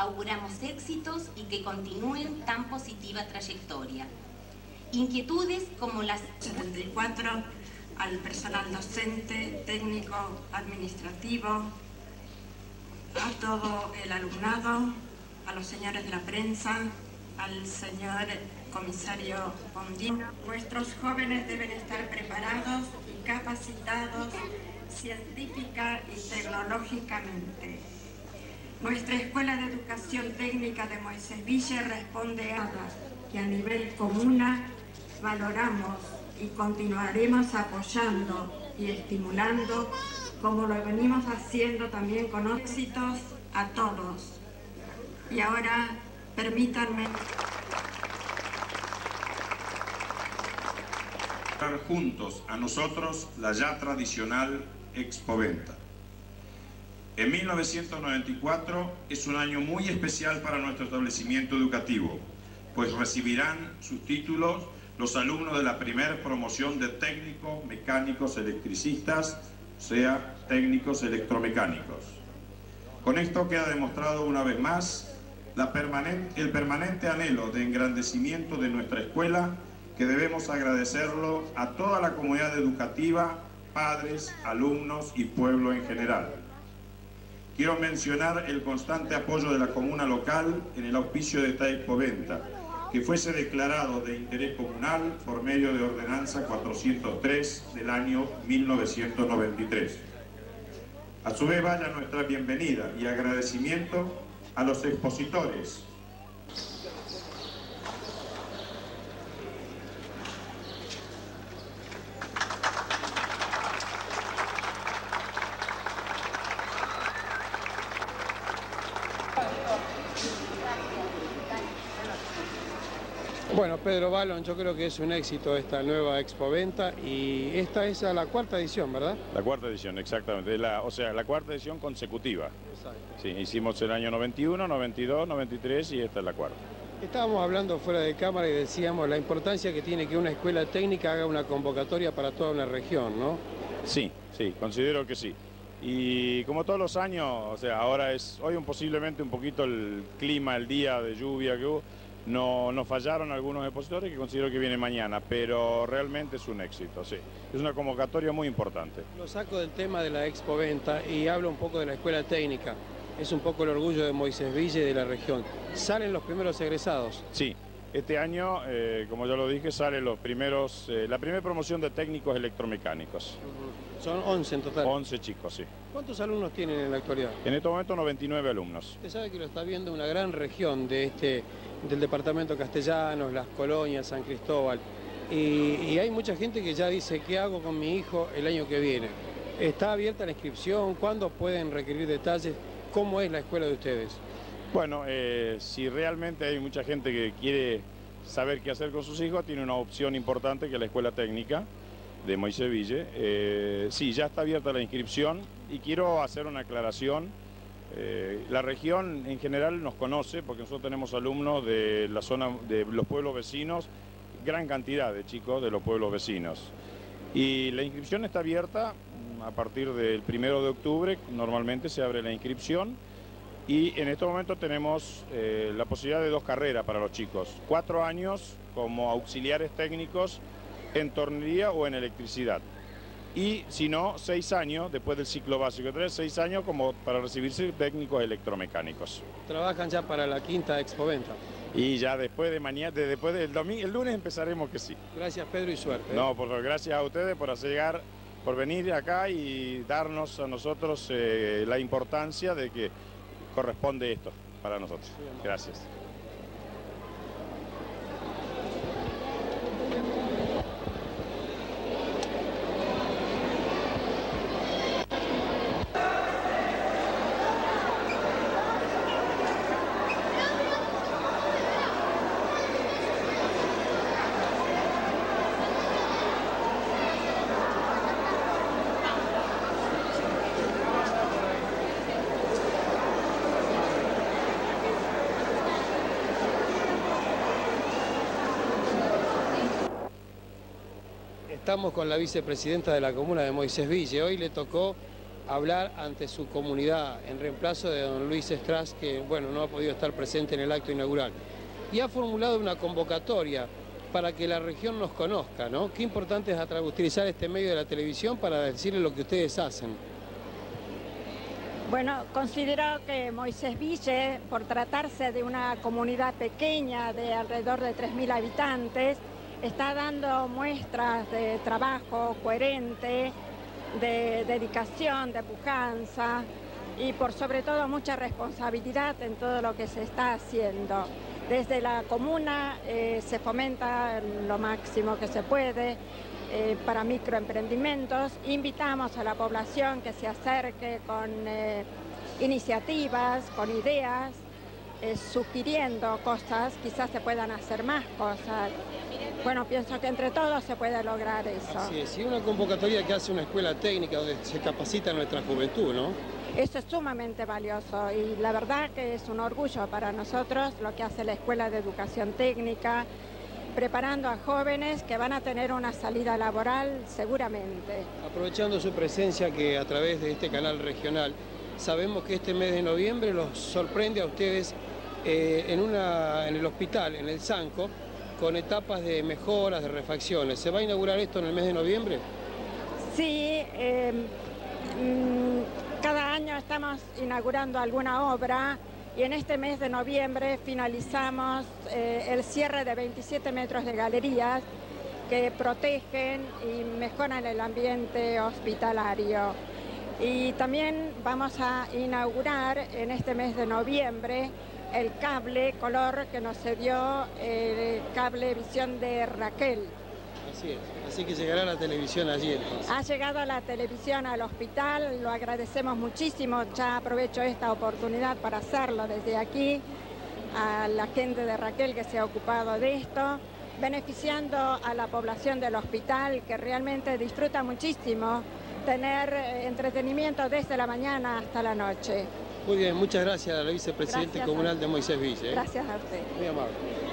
auguramos éxitos y que continúen tan positiva trayectoria. Inquietudes como las 74 al personal docente, técnico, administrativo, a todo el alumnado, a los señores de la prensa, al señor comisario Bondino. Nuestros jóvenes deben estar preparados y capacitados científica y tecnológicamente. Nuestra Escuela de Educación Técnica de Moisés Villa responde a que a nivel comuna valoramos y continuaremos apoyando y estimulando como lo venimos haciendo también con éxitos a todos. Y ahora permítanme... juntos a nosotros la ya tradicional Expoventa. En 1994 es un año muy especial para nuestro establecimiento educativo, pues recibirán sus títulos los alumnos de la primera promoción de técnicos, mecánicos, electricistas, sea, técnicos electromecánicos. Con esto queda demostrado una vez más el permanente anhelo de engrandecimiento de nuestra escuela que debemos agradecerlo a toda la comunidad educativa, padres, alumnos y pueblo en general. Quiero mencionar el constante apoyo de la comuna local en el auspicio de esta expoventa, que fuese declarado de interés comunal por medio de ordenanza 403 del año 1993. A su vez vaya nuestra bienvenida y agradecimiento a los expositores, Bueno, Pedro Balón, yo creo que es un éxito esta nueva Expoventa y esta es la cuarta edición, ¿verdad? La cuarta edición, exactamente. La, o sea, la cuarta edición consecutiva. Exacto. Sí, hicimos el año 91, 92, 93 y esta es la cuarta. Estábamos hablando fuera de cámara y decíamos la importancia que tiene que una escuela técnica haga una convocatoria para toda una región, ¿no? Sí, sí, considero que sí. Y como todos los años, o sea, ahora es, hoy un, posiblemente un poquito el clima, el día de lluvia que hubo, no, nos fallaron algunos expositores que considero que viene mañana, pero realmente es un éxito, sí. Es una convocatoria muy importante. Lo saco del tema de la expoventa y hablo un poco de la escuela técnica. Es un poco el orgullo de Moisés Ville y de la región. ¿Salen los primeros egresados? Sí, este año, eh, como ya lo dije, salen los primeros, eh, la primera promoción de técnicos electromecánicos. Son 11 en total. 11 chicos, sí. ¿Cuántos alumnos tienen en la actualidad? En este momento 99 alumnos. Usted sabe que lo está viendo una gran región de este, del departamento castellanos, las colonias, San Cristóbal. Y, hay mucha gente que ya dice, ¿qué hago con mi hijo el año que viene? ¿Está abierta la inscripción? ¿Cuándo pueden requerir detalles? ¿Cómo es la escuela de ustedes? Bueno, eh, si realmente hay mucha gente que quiere saber qué hacer con sus hijos, tiene una opción importante que es la escuela técnica de Moisés Ville. Eh, sí, ya está abierta la inscripción y quiero hacer una aclaración. Eh, la región en general nos conoce porque nosotros tenemos alumnos de la zona de los pueblos vecinos, gran cantidad de chicos de los pueblos vecinos. Y la inscripción está abierta a partir del primero de octubre, normalmente se abre la inscripción y en este momento tenemos eh, la posibilidad de dos carreras para los chicos. Cuatro años como auxiliares técnicos en tornería o en electricidad. Y si no, seis años después del ciclo básico, tres, seis años como para recibirse técnicos electromecánicos. ¿Trabajan ya para la quinta expoventa? Y ya después de mañana, después del domingo, el lunes empezaremos que sí. Gracias Pedro y suerte. ¿eh? No, por gracias a ustedes por hacer llegar, por venir acá y darnos a nosotros eh, la importancia de que corresponde esto para nosotros. Gracias. Estamos con la vicepresidenta de la comuna de Moisés Ville. Hoy le tocó hablar ante su comunidad en reemplazo de don Luis Estras, que bueno, no ha podido estar presente en el acto inaugural. Y ha formulado una convocatoria para que la región nos conozca, ¿no? Qué importante es utilizar este medio de la televisión para decirle lo que ustedes hacen. Bueno, considero que Moisés Ville, por tratarse de una comunidad pequeña de alrededor de 3.000 habitantes, está dando muestras de trabajo coherente, de dedicación, de pujanza y por sobre todo mucha responsabilidad en todo lo que se está haciendo. Desde la comuna eh, se fomenta lo máximo que se puede eh, para microemprendimientos. Invitamos a la población que se acerque con eh, iniciativas, con ideas, sugiriendo cosas, quizás se puedan hacer más cosas. Bueno, pienso que entre todos se puede lograr eso. Así es, y una convocatoria que hace una escuela técnica donde se capacita nuestra juventud, ¿no? Eso es sumamente valioso y la verdad que es un orgullo para nosotros lo que hace la Escuela de Educación Técnica, preparando a jóvenes que van a tener una salida laboral seguramente. Aprovechando su presencia que a través de este canal regional, sabemos que este mes de noviembre los sorprende a ustedes eh, en, el hospital, en el Sanco, con etapas de mejoras, de refacciones. ¿Se va a inaugurar esto en el mes de noviembre? Sí, em, mm, cada año estamos inaugurando alguna obra y en este mes de noviembre finalizamos eh, el cierre de 27 metros de galerías que protegen y mejoran el ambiente hospitalario. Y también vamos a inaugurar en este mes de noviembre el cable color que nos cedió el cable visión de Raquel. Así es, así que llegará la televisión allí entonces. Ha llegado a la televisión al hospital, lo agradecemos muchísimo, ya aprovecho esta oportunidad para hacerlo desde aquí, a la gente de Raquel que se ha ocupado de esto, beneficiando a la población del hospital que realmente disfruta muchísimo tener eh, entretenimiento desde la mañana hasta la noche. Muy bien, muchas gracias a la vicepresidente comunal de Moisés Ville. ¿eh? Gracias a usted. Muy amable.